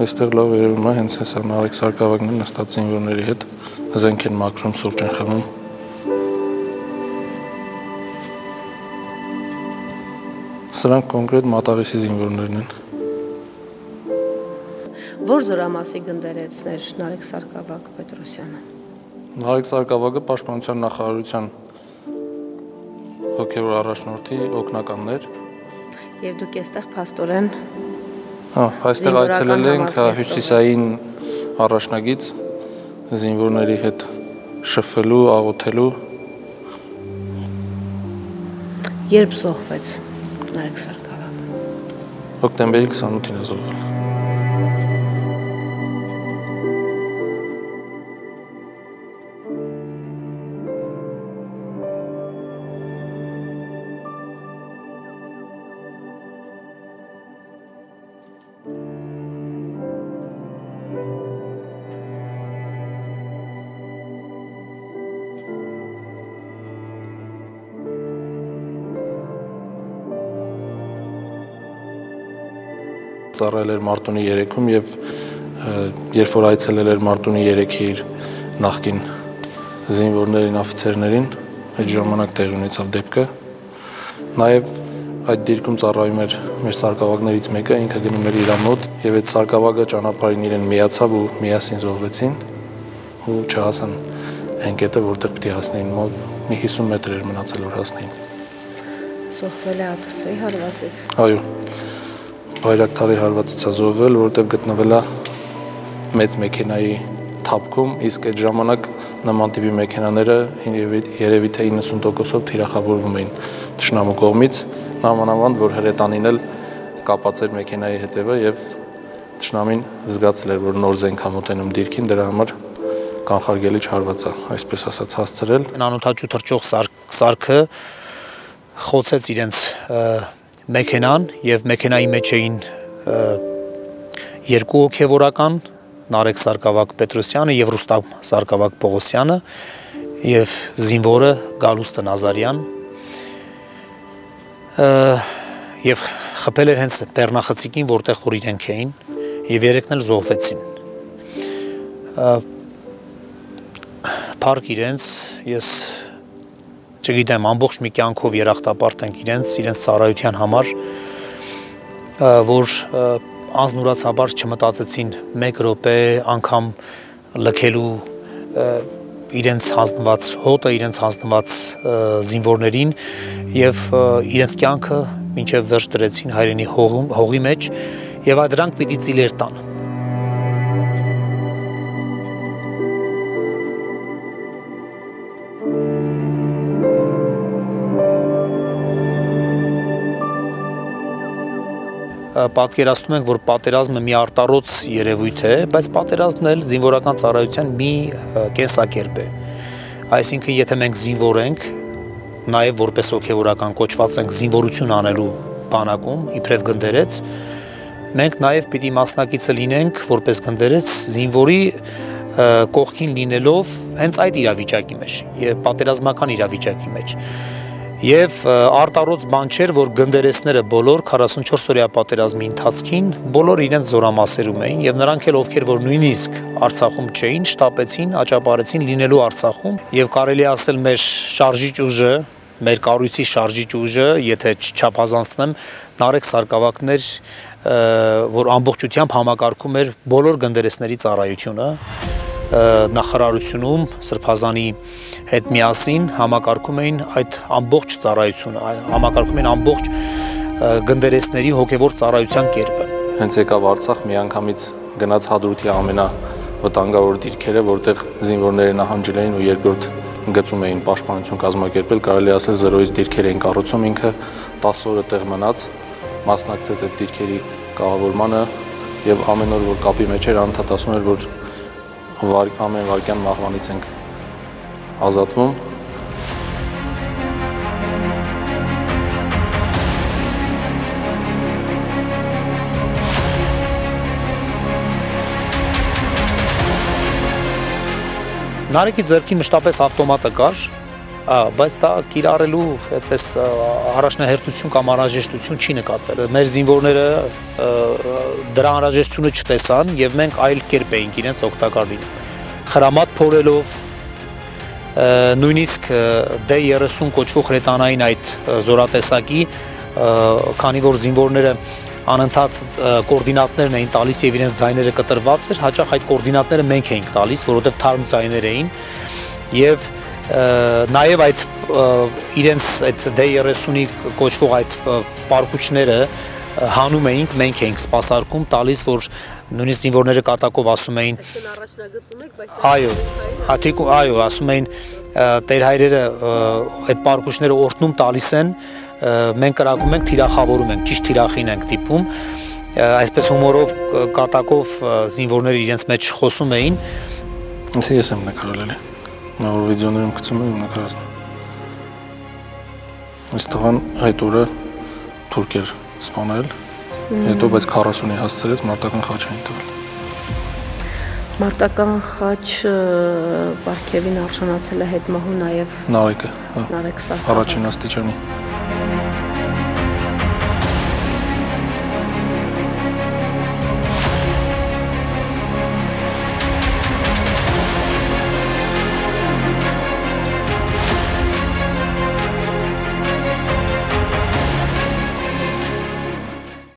այստեղ լավ երևում է հենց հեսա Նարեկ Սարգսակյանն նստած զինվորների հետ զենք են մաքրում, սուրճ են խմում։ Սրանք կոնկրետ մատաղիսի զինվորներն են։ Որ զորամասի գնդերեցներ Նարեկ Սարգսակ Պետրոսյանը։ Նարեկ Սարգսակը պաշտպանության նախարարության հոգևոր առաջնորդի օգնականներ Եվ դուք այստեղ փաստորեն Հա, այստեղ այցելել ենք հյուսիսային առաջնագից զինվորների հետ շփվելու, աղոթելու։ Երբ զոհվեց Նարեկ Սարգսակը։ Հոկտեմբերի 28-ին է զոհվել։ ծառայել էր Մարտունի 3-ում եւ երբ որ այցելել էր Մարտունի 3-ի իր նախկին զինվորներին, աֆիցերներին, այդ ժամանակ տեղի ունեցավ դեպքը։ Նաեւ այդ դիրքում ծառայում էր մեր սարկավագներից մեկը, ինքը գնում էր իր մոտ եւ այդ սարկավագը ճանապարհին իրեն միացավ ու միասին զոհվեցին ու չհասան այն կետը, որտեղ պիտի հասնեին մոտ մի 50 մետր էր մնացել որ հասնեին։ Զոհվել է ԱԹՍ-ի հարվածից։ Այո բայրակտարի հարվածից է զոհվել, որովհետև գտնվել է մեծ մեքենայի թափքում, իսկ այդ ժամանակ նման տիպի մեքենաները երևի թե 90%-ով թիրախավորվում էին ճշնամու կողմից, նամանավանդ որ հրետանին էլ կապած էր մեքենայի հետևը եւ ճշնամին զգացել էր, որ նոր զենք համոտենում դիրքին, դրա համար կանխարգելիչ հարված է, այսպես ասած, հասցրել։ Անօթաչու թրջող սարքը խոցեց իրենց մեքենան եւ մեքենայի մեջ էին երկու հոգեվորական Նարեկ Սարգսակ Պետրոսյանը եւ Ռուստամ Սարգսակ Պողոսյանը եւ զինվորը Գալուստը Նազարյան եւ խփել էր հենց Բեռնախցիկին, որտեղ որ իրենք էին եւ երեքն էլ զոհվեցին։ Փառք իրենց ես չգիտեմ, ամբողջ մի կյանքով երախտապարտ ենք իրենց, իրենց ծառայության համար, որ անznուրացաբար չմտածեցին 1 րոպե անգամ լքելու իրենց հանձնված հոտը, իրենց հանձնված զինվորներին եւ իրենց կյանքը մինչեւ վերջ դրեցին հայրենի հողի մեջ եւ դրանք պիտի ծիլեր տան։ պատկերացնում ենք, որ պատերազմը մի արտառոց երևույթ է, բայց պատերազմն էլ զինվորական ծառայության մի կենսակերպ է։ Այսինքն, եթե մենք զինվոր ենք, նաև որպես հոգևորական կոչված ենք զինվորություն անելու բանակում, իբրև գնդերեց, մենք նաև պիտի մասնակիցը լինենք որպես գնդերեց զինվորի կողքին լինելով հենց այդ իրավիճակի մեջ, պատերազմական իրավիճակի մեջ Եվ արտարոց բան չէր, որ գնդերեսները բոլոր 44 օրյա պատերազմի ընթացքին բոլոր իրենց զորամասերում էին եւ նրանք էլ ովքեր որ նույնիսկ Արցախում չէին, շտապեցին, աճապարեցին լինելու Արցախում եւ կարելի ասել մեր շարժիչ ուժը մեր կառույցի շարժիչ ուժը, եթե չափազանցնեմ, Նարեկ Սարգսակներ, որ ամբողջությամբ համակարգում էր բոլոր գնդերեսների ծառայությունը, նախարարությունում Սրբազանի հետ միասին համակարգում էին այդ ամբողջ ծառայությունը, համակարգում էին ամբողջ գնդերեսների հոգևոր ծառայության կերպը։ Հենց եկավ Արցախ միանգամից գնաց Հադրութի ամենա վտանգավոր դիրքերը, որտեղ զինվորները նահանջել էին ու երկրորդ գծում էին պաշտպանություն կազմակերպել, կարելի ասել 0-ից դիրքեր էին կառուցում, ինքը 10 օրը տեղ մնաց, մասնակցեց այդ դիրքերի կառավարմանը եւ ամեն օր որ կապի մեջ էր անդադար ասում էր որ վար, ամեն վարքյան մահվանից ենք ազատվում Նարեկի ձեռքի մշտապես ավտոմատը կար, բայց դա կիրառելու այդպես առաջնահերթություն կամ անհրաժեշտություն չի նկատվել։ Մեր զինվորները դրա անհրաժեշտությունը չտեսան եւ մենք այլ կերպ էինք իրենց օգտակար լինում։ Խրամատ փորելով նույնիսկ D30 կոչվող հրետանային այդ զորատեսակի քանի որ զինվորները անընդհատ կոորդինատներն էին տալիս եւ իրենց ձայները կտրված էր, հաճախ այդ կոորդինատները մենք էինք տալիս, որովհետեւ թարմ ձայներ էին եւ նաև այդ իրենց այդ D30-ի կոչվող այդ պարկուճները հանում էինք, մենք էինք սպասարկում, տալիս, որ նույնիսկ զինվորները կատակով ասում էին Այո, հատիկ այո, ասում էին տեր հայրերը այդ պարկուճները օրտնում տալիս են, մենք կրակում ենք, թիրախավորում ենք, ճիշտ թիրախին ենք դիպում, այսպես հումորով կատակով զինվորները իրենց մեջ խոսում էին։ Ես եմ նկարել էլի։ Նա որ վիդեոներում գցում եմ նկարածում։ Այս տղան այդ օրը թուրք էր սպանել, հետո բայց 40-ի հասցրեց մարտական խաչ էին տվել։ մարտական խաչ Պարքևին արժանացել է հետմահու նաև Նարեկը, հա, Նարեկ Սարգսյանը։ առաջին աստիճանի։